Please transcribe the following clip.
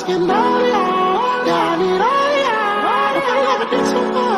asking all, yeah, I need all, yeah. I feel like a